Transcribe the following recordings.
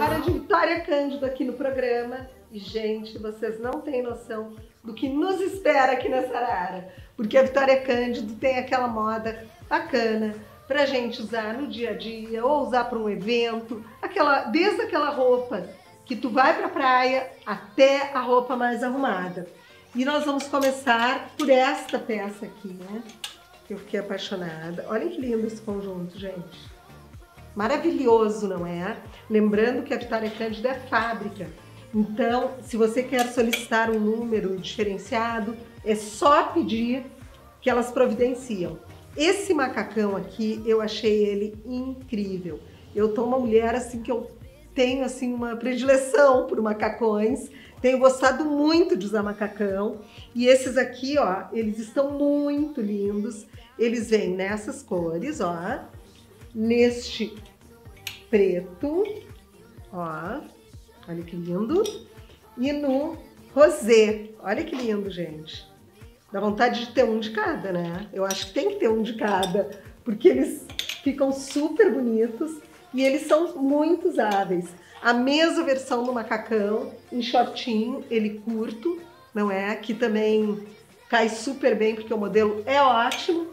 Hora de Vitória Cândido aqui no programa. E, gente, vocês não têm noção do que nos espera aqui nessa Sarara. Porque a Vitória Cândido tem aquela moda bacana pra gente usar no dia a dia ou usar para um evento, aquela desde aquela roupa que tu vai pra praia até a roupa mais arrumada. E nós vamos começar por esta peça aqui, né? Eu fiquei apaixonada. Olha que lindo esse conjunto, gente. Maravilhoso, não é? Lembrando que a Vitória Cândida é fábrica. Então, se você quer solicitar um número diferenciado, é só pedir que elas providenciam. Esse macacão aqui, eu achei ele incrível. Eu tô uma mulher assim que eu tenho assim uma predileção por macacões. Tenho gostado muito de usar macacão. E esses aqui, ó, eles estão muito lindos. Eles vêm nessas cores, ó. Neste preto, ó. Olha que lindo. E no rosé. Olha que lindo, gente. Dá vontade de ter um de cada, né? Eu acho que tem que ter um de cada, porque eles ficam super bonitos e eles são muito usáveis. A mesma versão do macacão, em shortinho, ele curto, não é? Aqui também cai super bem, porque o modelo é ótimo.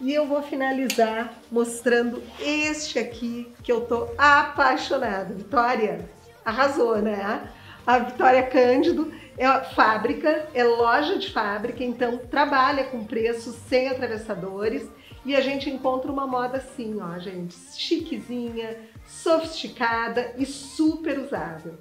E eu vou finalizar mostrando este aqui, que eu tô apaixonada. Vitória, arrasou, né? A Vitória Cândido é fábrica, é loja de fábrica, então trabalha com preços sem atravessadores e a gente encontra uma moda assim, ó, gente, chiquezinha, sofisticada e super usável.